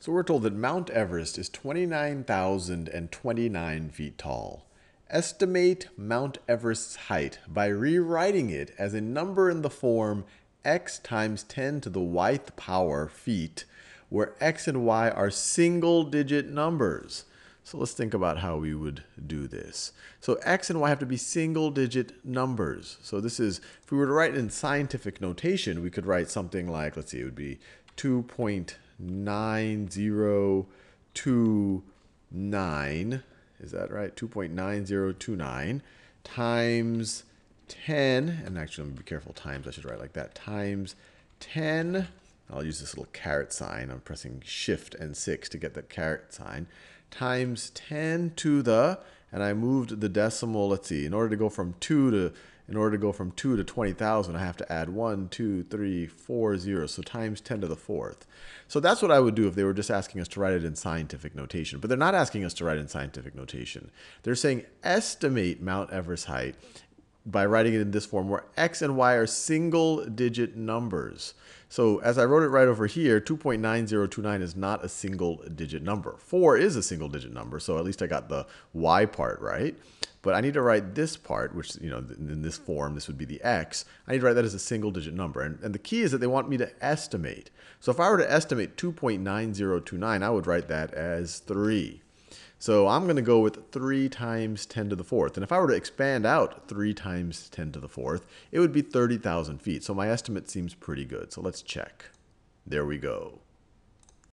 So we're told that Mount Everest is 29,029 feet tall. Estimate Mount Everest's height by rewriting it as a number in the form x times 10 to the yth power feet, where x and y are single digit numbers. So let's think about how we would do this. So x and y have to be single digit numbers. So this is, if we were to write in scientific notation, we could write something like, let's see, it would be 2.9 9029, is that right? 2.9029 times 10, and actually let me be careful, times, I should write like that, times 10, I'll use this little caret sign, I'm pressing shift and 6 to get that caret sign, times 10 to the, and I moved the decimal, let's see, in order to go from 2 to in order to go from 2 to 20,000, I have to add 1, 2, 3, 4 zeros, so times 10 to the fourth. So that's what I would do if they were just asking us to write it in scientific notation. But they're not asking us to write in scientific notation. They're saying estimate Mount Everest height by writing it in this form where x and y are single digit numbers. So as I wrote it right over here, 2.9029 is not a single digit number. 4 is a single digit number, so at least I got the y part right. But I need to write this part, which, you know, in this form, this would be the x. I need to write that as a single digit number. And, and the key is that they want me to estimate. So if I were to estimate 2.9029, I would write that as 3. So I'm going to go with 3 times 10 to the fourth. And if I were to expand out 3 times 10 to the fourth, it would be 30,000 feet. So my estimate seems pretty good. So let's check. There we go.